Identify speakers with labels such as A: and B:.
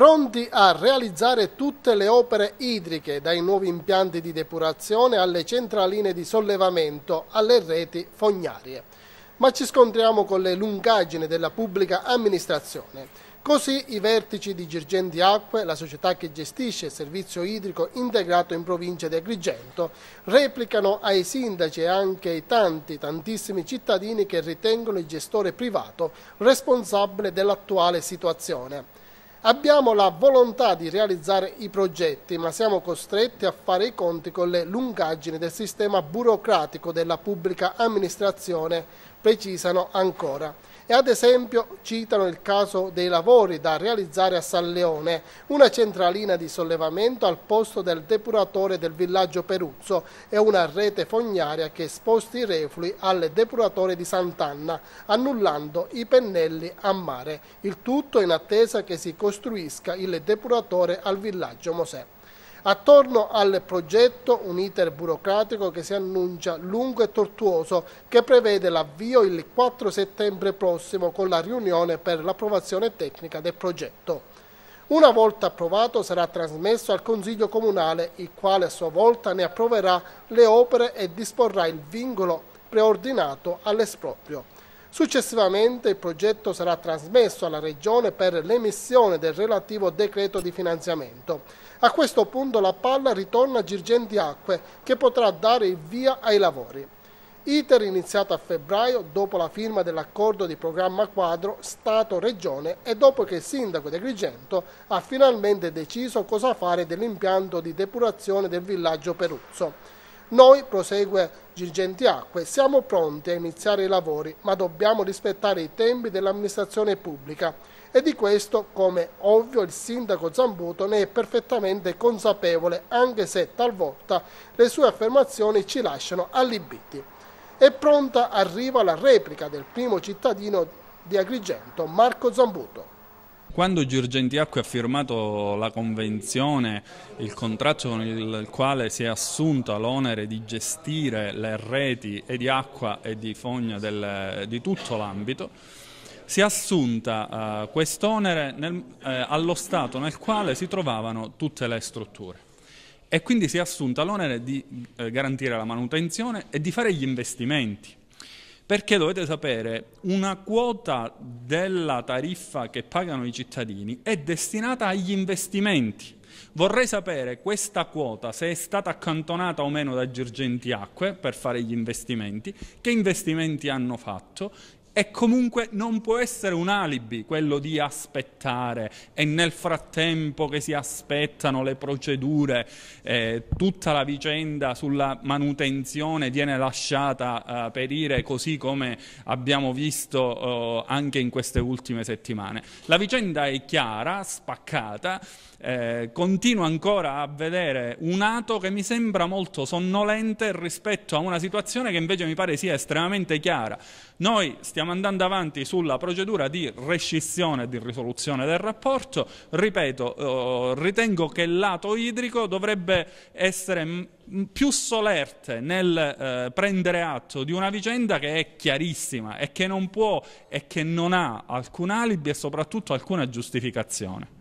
A: pronti a realizzare tutte le opere idriche, dai nuovi impianti di depurazione alle centraline di sollevamento, alle reti fognarie. Ma ci scontriamo con le lungaggini della pubblica amministrazione. Così i vertici di Girgenti Acque, la società che gestisce il servizio idrico integrato in provincia di Agrigento, replicano ai sindaci e anche ai tanti, tantissimi cittadini che ritengono il gestore privato responsabile dell'attuale situazione. Abbiamo la volontà di realizzare i progetti, ma siamo costretti a fare i conti con le lungaggini del sistema burocratico della pubblica amministrazione, precisano ancora e ad esempio citano il caso dei lavori da realizzare a San Leone, una centralina di sollevamento al posto del depuratore del villaggio Peruzzo e una rete fognaria che sposti i reflui al depuratore di Sant'Anna, annullando i pennelli a mare, il tutto in attesa che si costruisca il depuratore al villaggio Mosè. Attorno al progetto un iter burocratico che si annuncia lungo e tortuoso che prevede l'avvio il 4 settembre prossimo con la riunione per l'approvazione tecnica del progetto. Una volta approvato sarà trasmesso al Consiglio Comunale, il quale a sua volta ne approverà le opere e disporrà il vincolo preordinato all'esproprio. Successivamente il progetto sarà trasmesso alla Regione per l'emissione del relativo decreto di finanziamento. A questo punto la palla ritorna a Girgenti Acque che potrà dare il via ai lavori. Iter iniziato a febbraio dopo la firma dell'accordo di programma quadro Stato-Regione e dopo che il sindaco di Agrigento ha finalmente deciso cosa fare dell'impianto di depurazione del villaggio Peruzzo. Noi, prosegue Girgenti Acque, siamo pronti a iniziare i lavori, ma dobbiamo rispettare i tempi dell'amministrazione pubblica e di questo, come ovvio, il sindaco Zambuto ne è perfettamente consapevole, anche se talvolta le sue affermazioni ci lasciano allibiti. E pronta arriva la replica del primo cittadino di Agrigento, Marco Zambuto.
B: Quando Girgentiacque ha firmato la convenzione, il contratto con il quale si è assunta l'onere di gestire le reti e di acqua e di fogna del, di tutto l'ambito, si è assunta uh, quest'onere eh, allo Stato nel quale si trovavano tutte le strutture. E quindi si è assunta l'onere di eh, garantire la manutenzione e di fare gli investimenti perché dovete sapere, una quota della tariffa che pagano i cittadini è destinata agli investimenti. Vorrei sapere questa quota se è stata accantonata o meno da Girgenti Acque per fare gli investimenti, che investimenti hanno fatto e comunque non può essere un alibi quello di aspettare e nel frattempo che si aspettano le procedure, eh, tutta la vicenda sulla manutenzione viene lasciata eh, perire così come abbiamo visto eh, anche in queste ultime settimane. La vicenda è chiara, spaccata, eh, continuo ancora a vedere un ato che mi sembra molto sonnolente rispetto a una situazione che invece mi pare sia estremamente chiara. Noi stiamo andando avanti sulla procedura di rescissione e di risoluzione del rapporto, ripeto, eh, ritengo che il lato idrico dovrebbe essere più solerte nel eh, prendere atto di una vicenda che è chiarissima e che non può e che non ha alcun alibi e soprattutto alcuna giustificazione.